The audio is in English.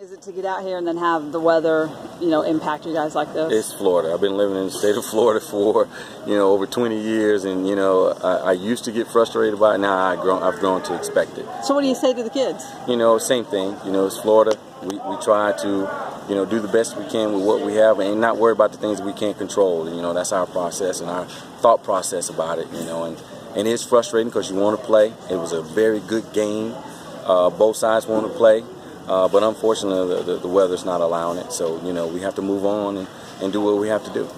Is it to get out here and then have the weather, you know, impact you guys like this? It's Florida. I've been living in the state of Florida for, you know, over 20 years, and you know, I, I used to get frustrated by it. Now I grown, I've grown to expect it. So what do you say to the kids? You know, same thing. You know, it's Florida. We we try to, you know, do the best we can with what we have, and not worry about the things we can't control. You know, that's our process and our thought process about it. You know, and and it's frustrating because you want to play. It was a very good game. Uh, both sides want to play. Uh, but unfortunately, the, the, the, weather's not allowing it. So, you know, we have to move on and, and do what we have to do.